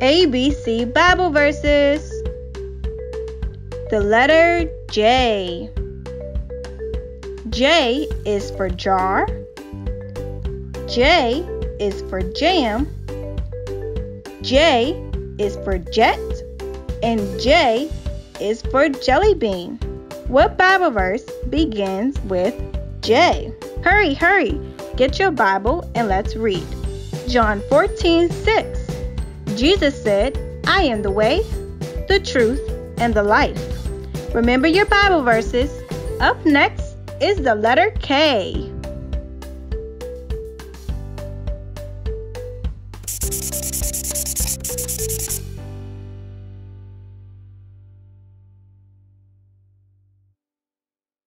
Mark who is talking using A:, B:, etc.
A: ABC Bible verses. The letter J. J is for jar. J is for jam. J is for jet. And J is for jelly bean. What Bible verse begins with J? Hurry, hurry. Get your Bible and let's read. John 14, 6. Jesus said, I am the way, the truth, and the life. Remember your Bible verses. Up next is the letter K.